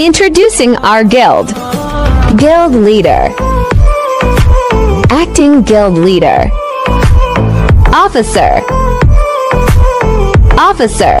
Introducing our guild. Guild leader. Acting guild leader. Officer. Officer.